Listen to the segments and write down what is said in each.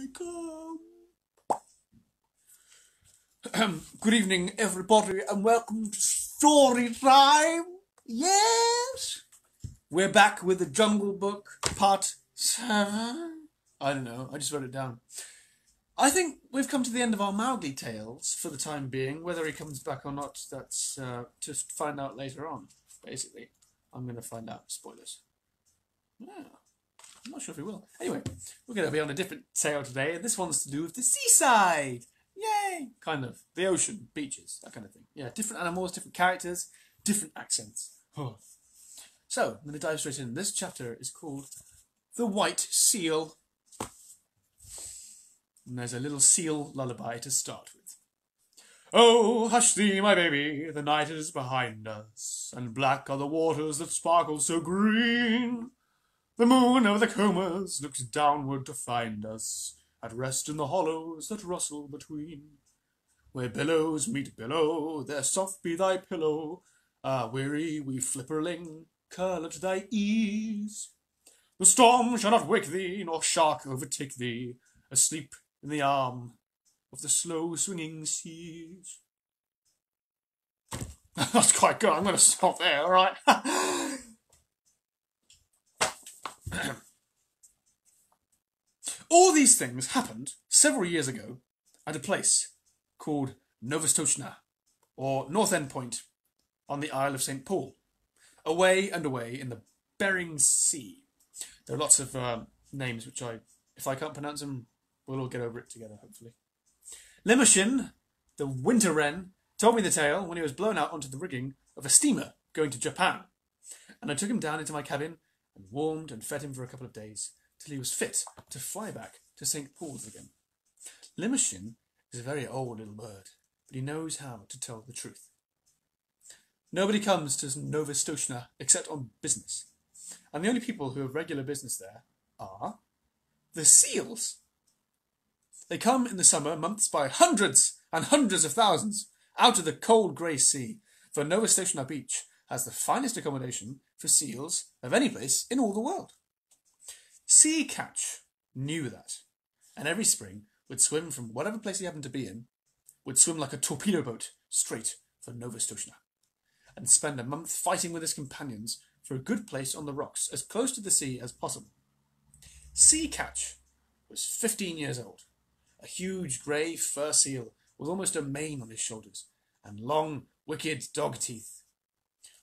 I come. Good evening, everybody, and welcome to Story Time. Yes, we're back with the Jungle Book, part seven. I don't know. I just wrote it down. I think we've come to the end of our Mowgli tales for the time being. Whether he comes back or not, that's uh, just find out later on. Basically, I'm going to find out. Spoilers. Yeah. I'm not sure if we will. Anyway, we're going to be on a different tale today, and this one's to do with the seaside. Yay! Kind of. The ocean, beaches, that kind of thing. Yeah, different animals, different characters, different accents. So, I'm going to dive straight in. This chapter is called The White Seal. And there's a little seal lullaby to start with. Oh, hush thee, my baby, the night is behind us, and black are the waters that sparkle so green. The moon over the combers looks downward to find us, at rest in the hollows that rustle between. Where billows meet billow, there soft be thy pillow. Ah, weary wee flipperling, curl at thy ease. The storm shall not wake thee, nor shark overtake thee, asleep in the arm of the slow swinging seas. That's quite good. I'm going to stop there, all right? All these things happened several years ago at a place called Novastoshnah, or North End Point, on the Isle of St. Paul, away and away in the Bering Sea. There are lots of uh, names which I, if I can't pronounce them, we'll all get over it together, hopefully. Limmershin, the winter wren, told me the tale when he was blown out onto the rigging of a steamer going to Japan, and I took him down into my cabin and warmed and fed him for a couple of days till he was fit to fly back to St. Paul's again. Limmershin is a very old little bird, but he knows how to tell the truth. Nobody comes to Novastoshnah except on business, and the only people who have regular business there are the seals. They come in the summer months by hundreds and hundreds of thousands out of the cold grey sea, for Novastoshnah Beach has the finest accommodation for seals of any place in all the world. Sea Catch knew that, and every spring would swim from whatever place he happened to be in, would swim like a torpedo boat straight for Novastoshnah, and spend a month fighting with his companions for a good place on the rocks as close to the sea as possible. Sea Catch was 15 years old, a huge grey fur seal with almost a mane on his shoulders, and long, wicked dog teeth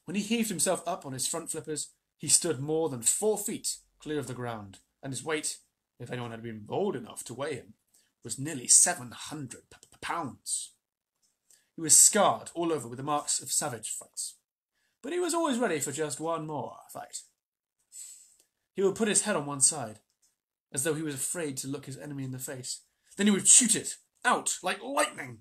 when he heaved himself up on his front flippers, he stood more than four feet clear of the ground, and his weight, if anyone had been bold enough to weigh him, was nearly seven hundred pounds. He was scarred all over with the marks of savage fights, but he was always ready for just one more fight. He would put his head on one side, as though he was afraid to look his enemy in the face. Then he would shoot it out like lightning,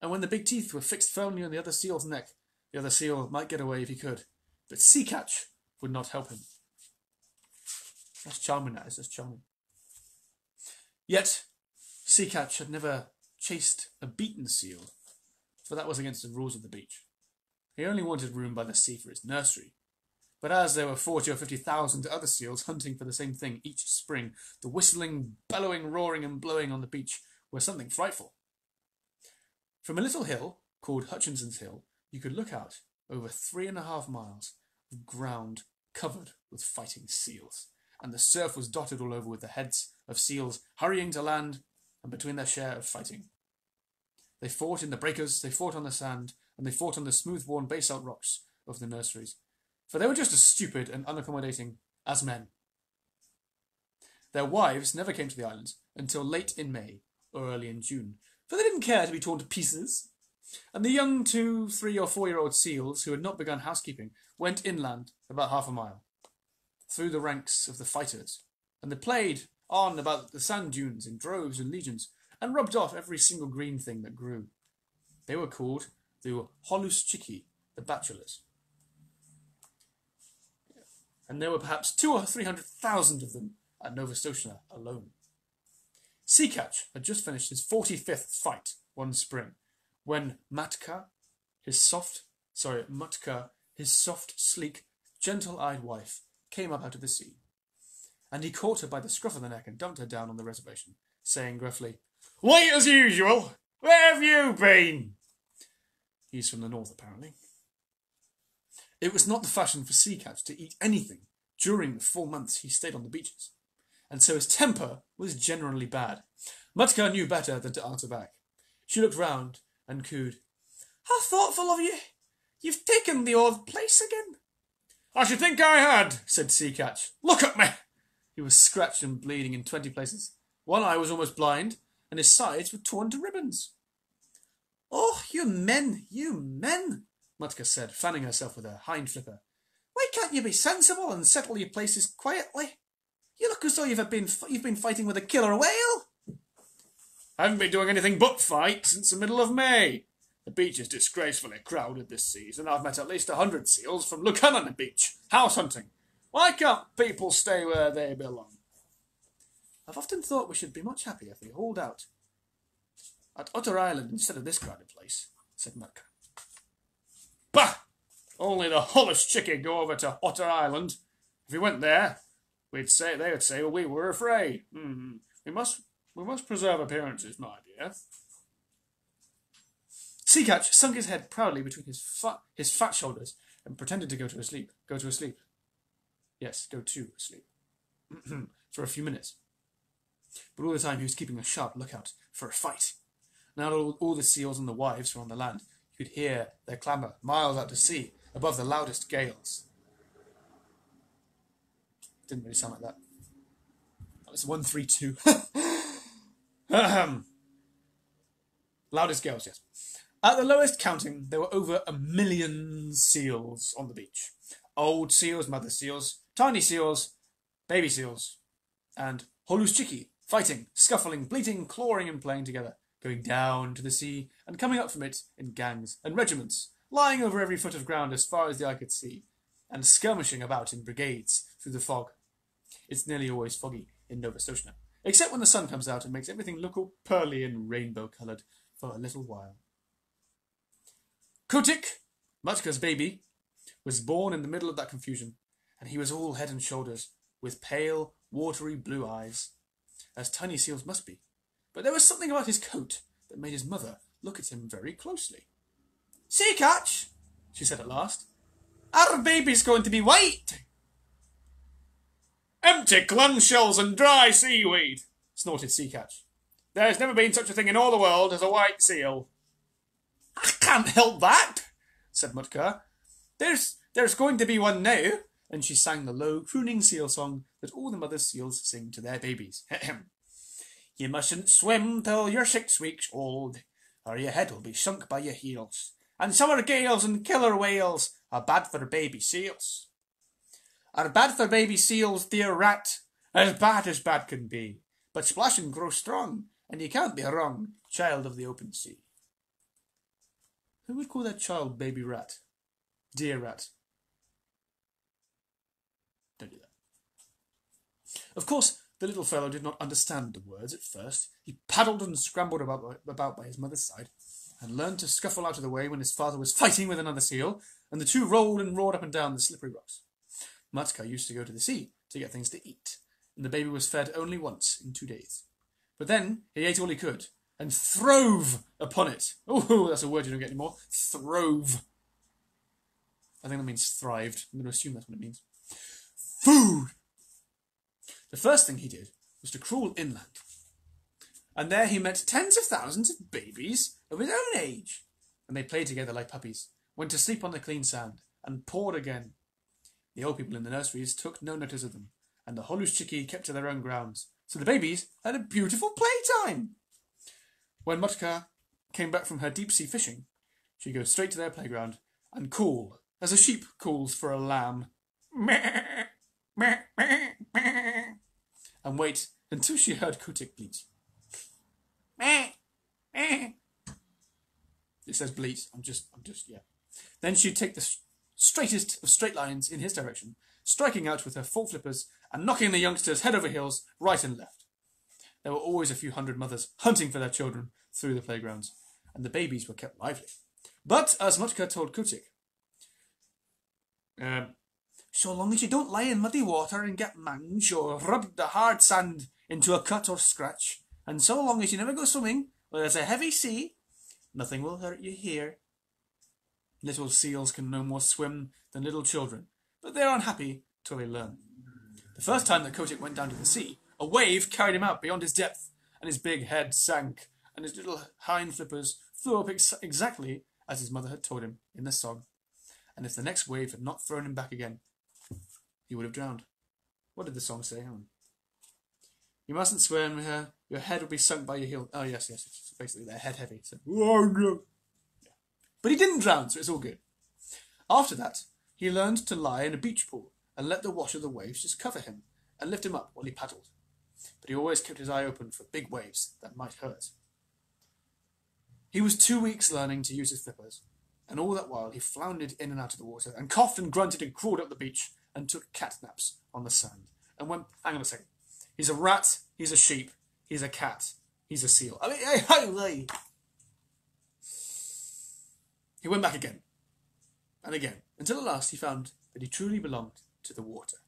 and when the big teeth were fixed firmly on the other seal's neck, the other seal might get away if he could, but Sea Catch would not help him. That's charming, that is. That's charming. Yet, Sea Catch had never chased a beaten seal, for that was against the rules of the beach. He only wanted room by the sea for his nursery. But as there were forty or fifty thousand other seals hunting for the same thing each spring, the whistling, bellowing, roaring, and blowing on the beach were something frightful. From a little hill called Hutchinson's Hill, you could look out over three and a half miles of ground covered with fighting seals, and the surf was dotted all over with the heads of seals hurrying to land and between their share of fighting. They fought in the breakers, they fought on the sand, and they fought on the smooth-worn basalt rocks of the nurseries, for they were just as stupid and unaccommodating as men. Their wives never came to the islands until late in May or early in June, for they didn't care to be torn to pieces and the young two, three, or four year old seals who had not begun housekeeping went inland about half a mile, through the ranks of the fighters, and they played on about the sand dunes in droves and legions, and rubbed off every single green thing that grew. They were called the Holluschickie, the bachelors. And there were perhaps two or three hundred thousand of them at Novastoshnah alone. Sea Catch had just finished his forty-fifth fight one spring, when Matka, his soft, sorry, Mutka, his soft, sleek, gentle-eyed wife, came up out of the sea. And he caught her by the scruff of the neck and dumped her down on the reservation, saying gruffly, Late as usual. Where have you been? He's from the north, apparently. It was not the fashion for Sea Catch to eat anything during the four months he stayed on the beaches, and so his temper was generally bad. Mutka knew better than to answer back. She looked round and cooed, How thoughtful of you! You've taken the old place again. I should think I had, said Sea Catch. Look at me! He was scratched and bleeding in twenty places. One eye was almost blind, and his sides were torn to ribbons. Oh, you men, you men, Mutka said, fanning herself with her hind flipper. Why can't you be sensible and settle your places quietly? You look as though you've been, you've been fighting with a killer whale. I haven't been doing anything but fight since the middle of May. The beach is disgracefully crowded this season. I've met at least a hundred seals from Lukannon Beach, house hunting. Why can't people stay where they belong? I've often thought we should be much happier if we hauled out at Otter Island instead of this crowded place, said Mutka. Bah! Only the Holluschickie go over to Otter Island. If we went there, we'd say they would say well, we were afraid. Mm-hmm. We must we must preserve appearances, my dear. Sea Catch sunk his head proudly between his fat, his fat shoulders and pretended to go to sleep. Go to sleep. Yes, go to sleep. for a few minutes. But all the time he was keeping a sharp lookout for a fight. Now all, all the seals and the wives were on the land, you could hear their clamour miles out to sea, above the loudest gales. Didn't really sound like that. That was one, three, two. loudest gales, yes. At the lowest counting, there were over a million seals on the beach. Old seals, mother seals, tiny seals, baby seals, and Holluschickie, fighting, scuffling, bleating, clawing, and playing together, going down to the sea and coming up from it in gangs and regiments, lying over every foot of ground as far as the eye could see, and skirmishing about in brigades through the fog. It's nearly always foggy in Novastoshnah, except when the sun comes out and makes everything look all pearly and rainbow coloured for a little while. Kotick, Mutka's baby, was born in the middle of that confusion, and he was all head and shoulders, with pale, watery blue eyes, as tiny seals must be. But there was something about his coat that made his mother look at him very closely. Sea catch, she said at last. Our baby's going to be white. Empty clam shells and dry seaweed, snorted Sea Catch. There's never been such a thing in all the world as a white seal. I can't help that, said Mutka. There's there's going to be one now. And she sang the low, crooning seal song that all the mother seals sing to their babies. you mustn't swim till you're six weeks old, or your head will be sunk by your heels. And summer gales and killer whales are bad for baby seals. Are bad for baby seals, dear rat, as bad as bad can be. But splash and grow strong, and you can't be wrong, child of the open sea. Who would call that child baby rat? Dear rat. Don't do that. Of course, the little fellow did not understand the words at first. He paddled and scrambled about, about by his mother's side, and learned to scuffle out of the way when his father was fighting with another seal, and the two rolled and roared up and down the slippery rocks. Mutka used to go to the sea to get things to eat, and the baby was fed only once in two days. But then he ate all he could, and throve upon it. Oh, that's a word you don't get anymore. Throve. I think that means thrived. I'm going to assume that's what it means. Food! The first thing he did was to crawl inland. And there he met tens of thousands of babies of his own age. And they played together like puppies, went to sleep on the clean sand, and poured again. The old people in the nurseries took no notice of them, and the Holluschickie kept to their own grounds. So the babies had a beautiful playtime. When Mutka came back from her deep sea fishing, she goes straight to their playground and call, as a sheep calls for a lamb, and wait until she heard Kotick bleat. It says bleat. I'm just, I'm just, yeah. Then she'd take the straightest of straight lines in his direction, striking out with her full flippers and knocking the youngsters head over heels, right and left. There were always a few hundred mothers hunting for their children through the playgrounds, and the babies were kept lively. But, as Mutka told Kotick, um, so long as you don't lie in muddy water and get mange or rub the hard sand into a cut or scratch, And so long as you never go swimming where there's a heavy sea, nothing will hurt you here. Little seals can no more swim than little children, but they are unhappy till they learn. The first time that Kotick went down to the sea, a wave carried him out beyond his depth, and his big head sank, and his little hind flippers flew up ex- exactly as his mother had told him in the song. And if the next wave had not thrown him back again, he would have drowned. What did the song say? You mustn't swim here. Your head will be sunk by your heel. Oh, yes, yes. It's basically they're head heavy. So. But he didn't drown, so it's all good. After that, he learned to lie in a beach pool and let the wash of the waves just cover him and lift him up while he paddled. But he always kept his eye open for big waves that might hurt. He was two weeks learning to use his flippers, and all that while he floundered in and out of the water and coughed and grunted and crawled up the beach and took cat naps on the sand and went, hang on a second. He's a rat, he's a sheep, he's a cat, he's a seal. I mean, hey, hey, hey. He went back again and again until at last he found that he truly belonged to the water.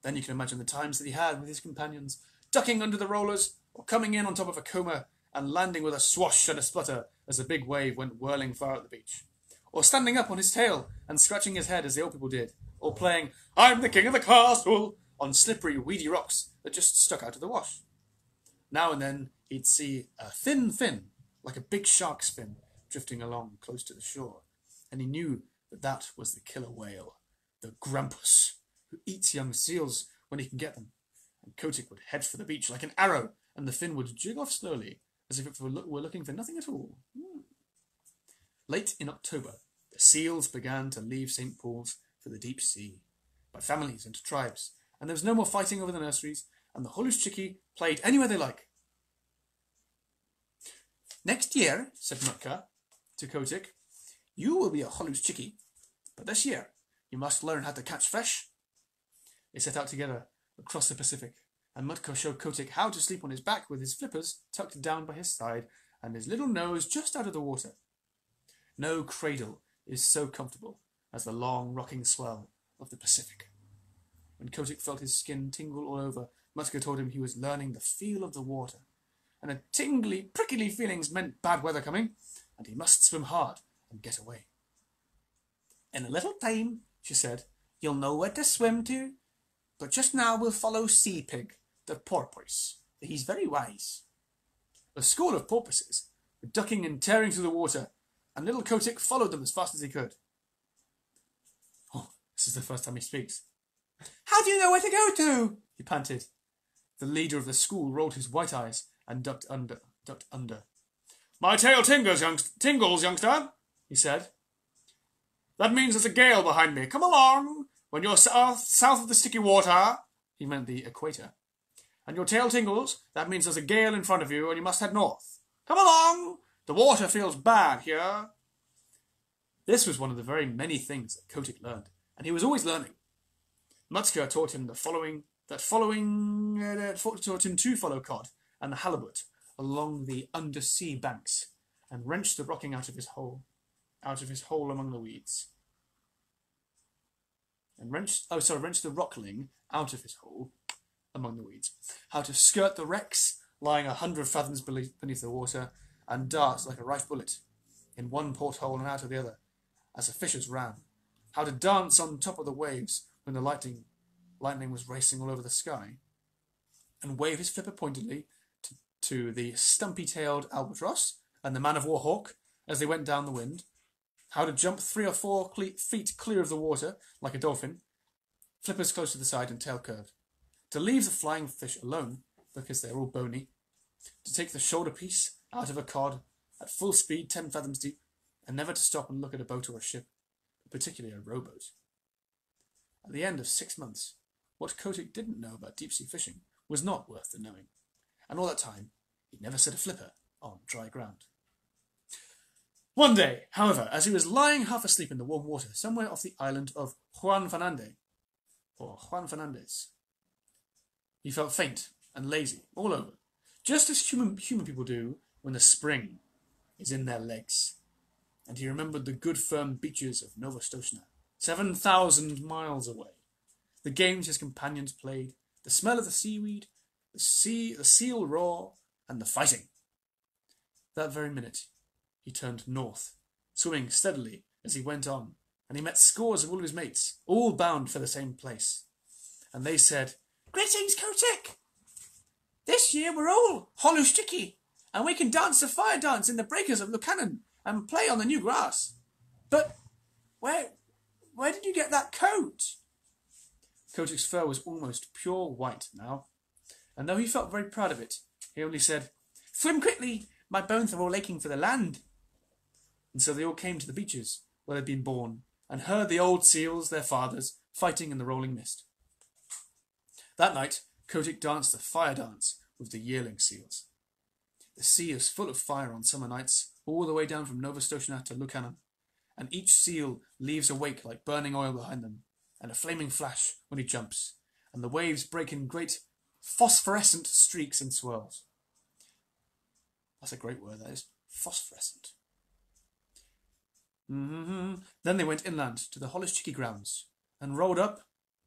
Then you can imagine the times that he had with his companions, ducking under the rollers or coming in on top of a comber and landing with a swash and a splutter as a big wave went whirling far up the beach, or standing up on his tail and scratching his head as the old people did, or playing I'm the king of the castle on slippery, weedy rocks that just stuck out of the wash. Now and then he'd see a thin fin, like a big shark's fin, drifting along close to the shore, and he knew that that was the killer whale, the grampus, who eats young seals when he can get them. And Kotick would head for the beach like an arrow, and the fin would jig off slowly, as if it were looking for nothing at all. Late in October, the seals began to leave St. Paul's for the deep sea, by families and tribes, and there was no more fighting over the nurseries, and the holluschickie played anywhere they like. Next year, said Nootka to Kotick, you will be a holluschickie, but this year you must learn how to catch fish. They set out together across the Pacific, and Nootka showed Kotick how to sleep on his back with his flippers tucked down by his side and his little nose just out of the water. No cradle is so comfortable as the long rocking swell of the Pacific. When Kotick felt his skin tingle all over, Nootka told him he was learning the feel of the water, and a tingly, prickly feelings meant bad weather coming, and he must swim hard and get away. In a little time, she said, you'll know where to swim to, but just now we'll follow Sea Pig, the porpoise. He's very wise. A score of porpoises were ducking and tearing through the water, and little Kotick followed them as fast as he could. Oh, this is the first time he speaks. How do you know where to go to? he panted. The leader of the school rolled his white eyes and ducked under. Ducked under. My tail tingles, youngst- tingles, youngster, he said. That means there's a gale behind me. Come along. When you're south, south of the sticky water, he meant the equator, and your tail tingles, that means there's a gale in front of you and you must head north. Come along. The water feels bad here. This was one of the very many things that Kotick learned, and he was always learning. Nootka taught him the following that following uh, taught him to follow cod and the halibut along the undersea banks and wrenched the rocking out of his hole, out of his hole among the weeds. And wrenched oh sorry, wrenched the rockling out of his hole among the weeds. How to skirt the wrecks lying a hundred fathoms beneath the water and dart like a rife bullet in one porthole and out of the other as the fishers ran. How to dance on top of the waves when the lightning, lightning was racing all over the sky, and wave his flipper pointedly to, the stumpy-tailed albatross and the man-of-war hawk as they went down the wind, how to jump three or four cle- feet clear of the water like a dolphin, flippers close to the side and tail curved, to leave the flying fish alone because they're all bony, to take the shoulder piece out of a cod at full speed ten fathoms deep, and never to stop and look at a boat or a ship, particularly a rowboat. At the end of six months, what Kotick didn't know about deep sea fishing was not worth the knowing, and all that time he'd never set a flipper on dry ground. One day, however, as he was lying half asleep in the warm water somewhere off the island of Juan Fernandez, or Juan Fernandez, he felt faint and lazy all over, just as human, human people do when the spring is in their legs. And he remembered the good firm beaches of seven thousand miles away, the games his companions played, the smell of the seaweed, the sea, the seal roar, and the fighting. That very minute, he turned north, swimming steadily as he went on, and he met scores of all of his mates, all bound for the same place. And they said, Greetings, Kotick! This year we're all Holluschickie, and we can dance the fire dance in the breakers of Lukannon and play on the new grass. But where where did you get that coat? Kotick's fur was almost pure white now, and though he felt very proud of it, he only said, Swim quickly, my bones are all aching for the land. And so they all came to the beaches where they'd been born, and heard the old seals, their fathers, fighting in the rolling mist. That night, Kotick danced the fire dance with the yearling seals. The sea is full of fire on summer nights, all the way down from Novastoshnah to Lukannon, and each seal leaves a wake like burning oil behind them, and a flaming flash when he jumps, and the waves break in great phosphorescent streaks and swirls. That's a great word, that is. Phosphorescent. Mm-hmm. Then they went inland to the Holluschickie grounds and rolled up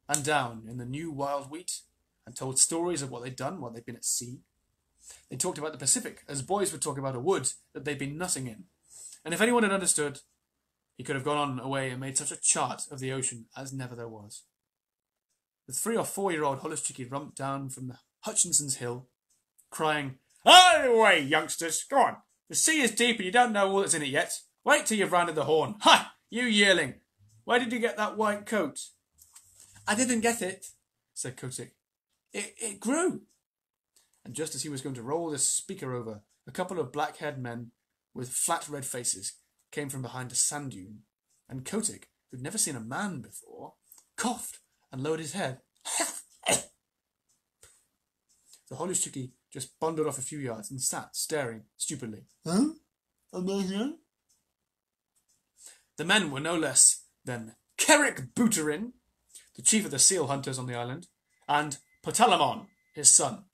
and down in the new wild wheat and told stories of what they'd done while they'd been at sea. They talked about the Pacific as boys would talk about a wood that they'd been nutting in. And if anyone had understood, he could have gone on away and made such a chart of the ocean as never there was. The three or four year old Holluschickie romped down from the Hutchinson's Hill, crying, Out of the way, youngsters! Go on! The sea is deep and you don't know all that's in it yet. Wait till you've rounded the horn. Ha! You yearling! Where did you get that white coat? I didn't get it, said Kotick. It, it grew. And just as he was going to roll the speaker over, a couple of black haired men with flat red faces came from behind a sand dune, and Kotick, who'd never seen a man before, coughed and lowered his head. the Holluschickie just bundled off a few yards and sat staring stupidly. Huh? Am I here? The men were no less than Kerick Booterin, the chief of the seal hunters on the island, and Patalamon, his son.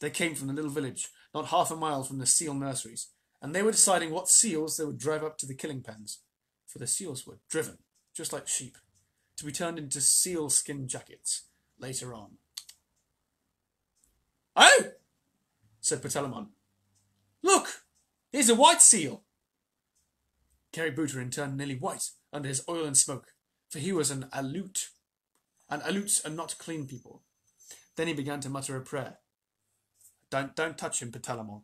They came from the little village, not half a mile from the seal nurseries, and they were deciding what seals they would drive up to the killing pens, for the seals were driven, just like sheep, to be turned into seal skin jackets later on. Oh! said Patalamon. Look! Here's a white seal! Kerick Booterin turned nearly white under his oil and smoke, for he was an Aleut, and Aleuts are not clean people. Then he began to mutter a prayer. Don't, don't touch him, Patalamon.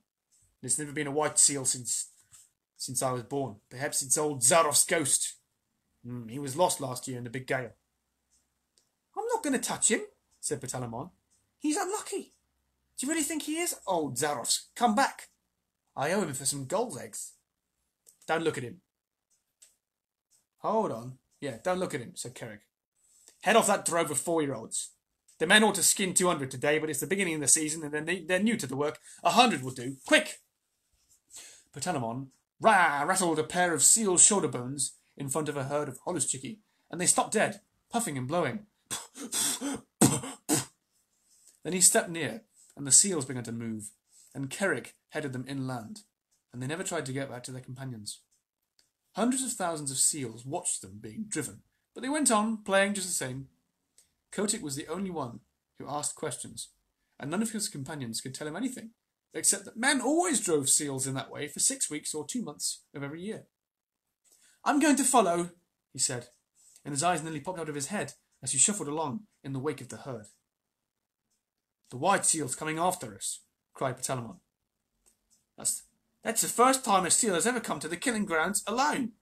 There's never been a white seal since, since I was born. Perhaps it's old Zarof's ghost. Mm, he was lost last year in the big gale. I'm not going to touch him, said Patalamon. He's unlucky. Do you really think he is? Old Zaros, come back. I owe him for some gold eggs. Don't look at him. Hold on. Yeah, don't look at him, said Kerick. Head off that drove of four-year-olds. The men ought to skin 200 today, but it's the beginning of the season and they're new to the work. A hundred will do. Quick! Patalamon rah, rattled a pair of seal shoulder bones in front of a herd of Holluschickie, and they stopped dead, puffing and blowing. then he stepped near, and the seals began to move, and Kerick headed them inland, and they never tried to get back to their companions. Hundreds of thousands of seals watched them being driven, but they went on, playing just the same. Kotick was the only one who asked questions, and none of his companions could tell him anything, except that men always drove seals in that way for six weeks or two months of every year. I'm going to follow, he said, and his eyes nearly popped out of his head as he shuffled along in the wake of the herd. The white seal's coming after us, cried Patalamon. That's, that's the first time a seal has ever come to the killing grounds alone.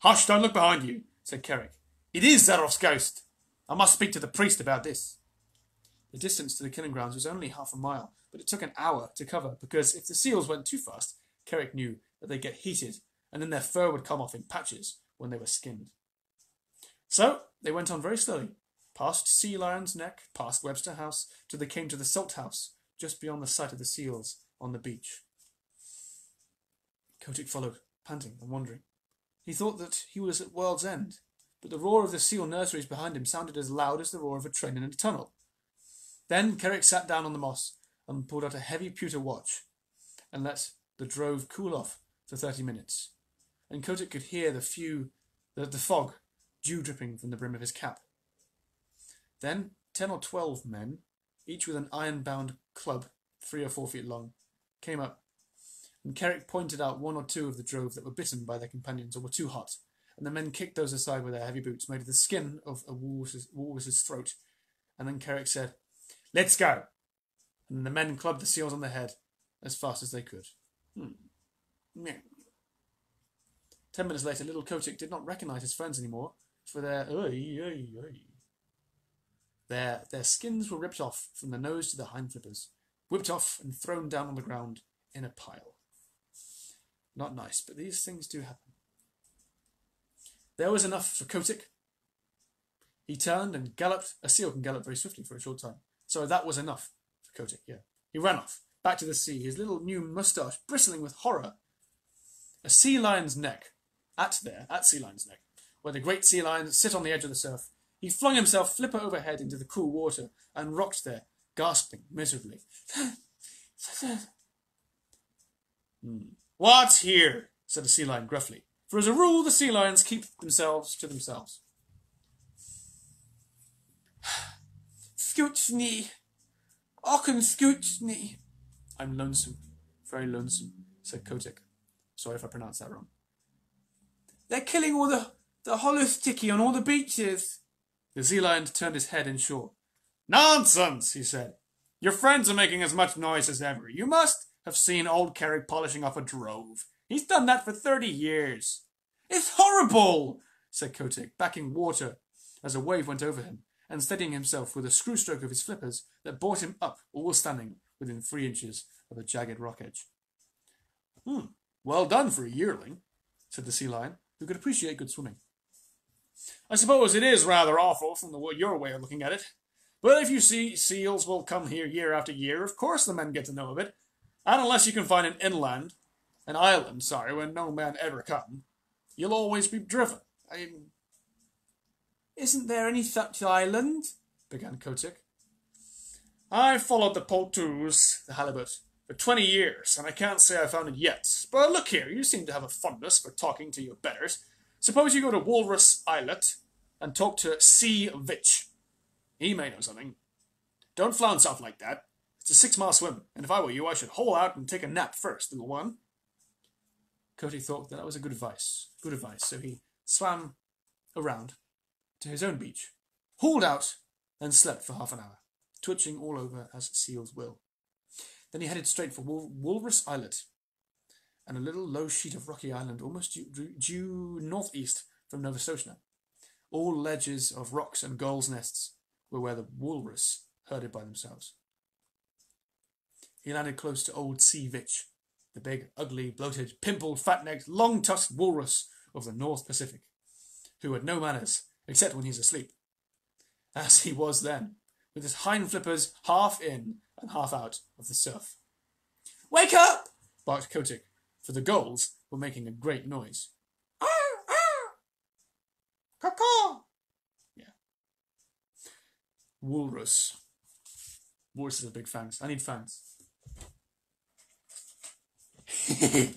Hush, don't look behind you, said Kerick. It is Zarof's ghost. I must speak to the priest about this. The distance to the killing grounds was only half a mile, but it took an hour to cover because if the seals went too fast, Kerick knew that they'd get heated and then their fur would come off in patches when they were skinned. So they went on very slowly, past Sea Lion's Neck, past Webster House, till they came to the Salt House, just beyond the sight of the seals on the beach. Kotick followed, panting and wondering. He thought that he was at world's end, but the roar of the seal nurseries behind him sounded as loud as the roar of a train in a tunnel. Then Kerick sat down on the moss and pulled out a heavy pewter watch and let the drove cool off for thirty minutes. And Kotick could hear the few the, the fog, dew dripping from the brim of his cap. Then ten or twelve men each with an iron-bound club three or four feet long, came up, and Carrick pointed out one or two of the drove that were bitten by their companions or were too hot, and the men kicked those aside with their heavy boots made of the skin of a walrus's, throat, and then Carrick said, Let's go! And the men clubbed the seals on the head as fast as they could. Hmm. Meh. Ten minutes later, little Kotick did not recognize his friends anymore, for their oy, oy, oy. Their, their skins were ripped off from the nose to the hind flippers, whipped off and thrown down on the ground in a pile. Not nice, but these things do happen. There was enough for Kotick. He turned and galloped. A seal can gallop very swiftly for a short time. So that was enough for Kotick, yeah. He ran off, back to the sea, his little new moustache bristling with horror. A sea lion's neck, at there, at sea lion's neck, where the great sea lions sit on the edge of the surf. He flung himself flipper overhead into the cool water and rocked there, gasping miserably. hmm. What's here? said the sea lion gruffly. For as a rule, the sea lions keep themselves to themselves. Scooch me. Ocken scooch me. I'm lonesome. Very lonesome, said Kotick. Sorry if I pronounced that wrong. They're killing all the, the hollow-sticky on all the beaches. The sea lion turned his head inshore. Nonsense, he said. Your friends are making as much noise as ever. You must have seen old Carrick polishing off a drove. He's done that for thirty years. It's horrible, said Kotick, backing water as a wave went over him and steadying himself with a screw stroke of his flippers that brought him up, all standing within three inches of a jagged rock edge. Hmm, well done for a yearling, said the sea lion, who could appreciate good swimming. I suppose it is rather awful from the, your way of looking at it. But if you see seals will come here year after year, of course the men get to know of it. And unless you can find an inland, an island, sorry, where no men ever come, you'll always be driven. I mean, isn't there any such island? began Kotick. I've followed the Poltoos, the halibut, for twenty years, and I can't say I found it yet. But look here, you seem to have a fondness for talking to your betters. Suppose you go to Walrus Islet and talk to Sea Vitch. He may know something. Don't flounce off like that. It's a six-mile swim, and if I were you, I should hole out and take a nap first, little one. Kotick thought that, that was a good advice. Good advice. So he swam around to his own beach, hauled out, and slept for half an hour, twitching all over as seals will. Then he headed straight for Wal- Walrus Islet, and a little low sheet of rocky island almost due, due northeast from Novastoshnah. All ledges of rocks and gulls' nests were where the walrus herded by themselves. He landed close to old Sea Vitch, the big, ugly, bloated, pimpled, fat-necked, long-tusked walrus of the North Pacific, who had no manners, except when he's asleep, as he was then, with his hind flippers half in and half out of the surf. Wake up! barked Kotick, for the gulls were making a great noise. Ah, ah! Caw Yeah. Walrus. Walrus has big fangs. I need fangs.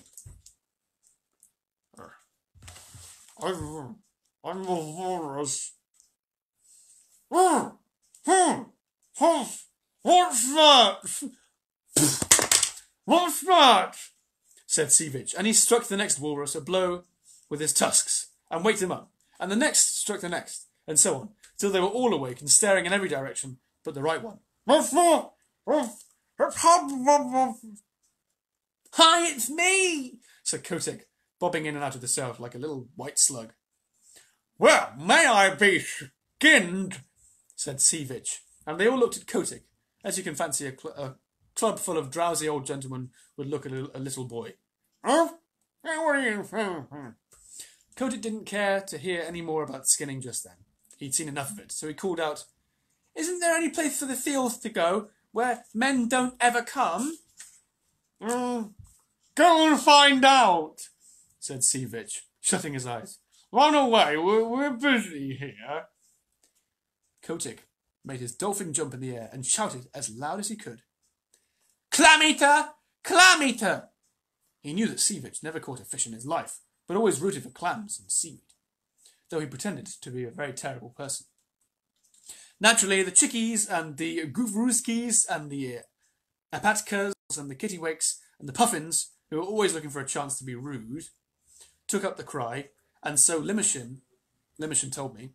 I'm, I'm a walrus. What's that? What's that? said Sea Vitch, and he struck the next walrus a blow with his tusks and waked him up, and the next struck the next, and so on, till they were all awake and staring in every direction but the right one. What's that? Hi, it's me, said Kotick, bobbing in and out of the surf like a little white slug. Well, may I be skinned, said Sea Vitch, and they all looked at Kotick, as you can fancy a, cl- a club full of drowsy old gentlemen would look at a, a little boy. Oh, what are you? Kotick didn't care to hear any more about skinning just then. He'd seen enough of it, so he called out, Isn't there any place for the seals to go where men don't ever come? Mm, go and find out, said Sea Vitch, shutting his eyes. Run away, we're, we're busy here. Kotick made his dolphin jump in the air and shouted as loud as he could. Clam eater! Clam eater! He knew that Sea Vitch never caught a fish in his life, but always rooted for clams and seaweed, though he pretended to be a very terrible person. Naturally, the chickies and the goofrooskies and the apatkas and the kittiwakes and the puffins, who were always looking for a chance to be rude, took up the cry, and so Limmershin, Limmershin told me,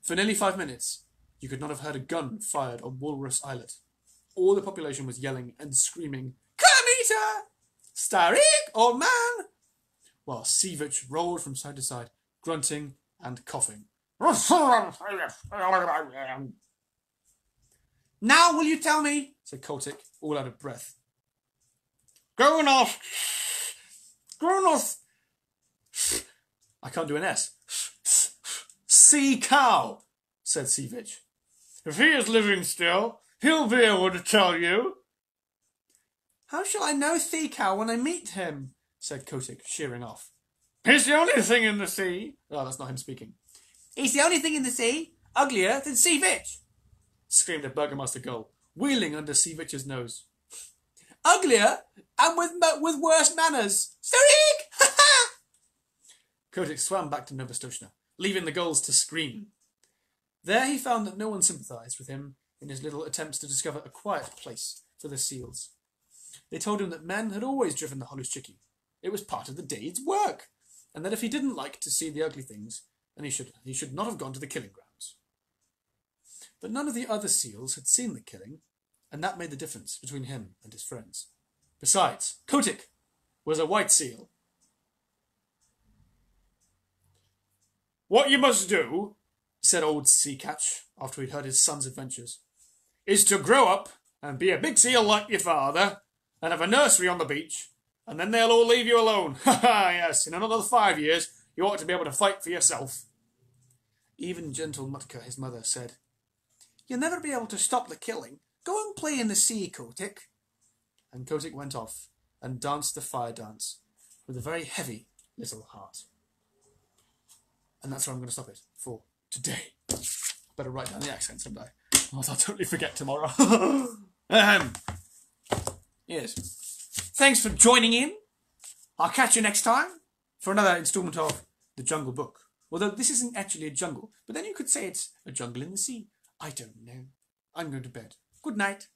for nearly five minutes, you could not have heard a gun fired on Walrus Islet. All the population was yelling and screaming, eater! Starik, old man! While Sea Vitch rolled from side to side, grunting and coughing. Now will you tell me? said Kotick, all out of breath. Gronoth! Gronoth! I can't do an S. Sea cow, said Sea Vitch. If he is living still, he'll be able to tell you. How shall I know Sea cow when I meet him? said Kotick, sheering off. He's the only thing in the sea. Oh, that's not him speaking. He's the only thing in the sea uglier than Sea Vitch, screamed a Burgomaster gull, wheeling under Sea Vitch's nose. Uglier and with with worse manners. Starik! Ha ha! Kotick swam back to Novastoshnah, leaving the gulls to scream. There he found that no one sympathized with him in his little attempts to discover a quiet place for the seals. They told him that men had always driven the Holluschickie. It was part of the day's work, and that if he didn't like to see the ugly things, then he should, he should not have gone to the killing grounds. But none of the other seals had seen the killing, and that made the difference between him and his friends. Besides, Kotick was a white seal. What you must do, said old Sea Catch after he'd heard his son's adventures, is to grow up and be a big seal like your father, and have a nursery on the beach, and then they'll all leave you alone. Ha ha, yes, in another five years you ought to be able to fight for yourself. Even gentle Mutka, his mother, said, You'll never be able to stop the killing. Go and play in the sea, Kotick. And Kotick went off and danced the fire dance with a very heavy little heart. And that's where I'm going to stop it for today. Better write down the accent someday. Or I'll totally forget tomorrow. um, yes. Thanks for joining in. I'll catch you next time for another installment of The Jungle Book. Although this isn't actually a jungle, but then you could say it's a jungle in the sea. I don't know. I'm going to bed. Good night.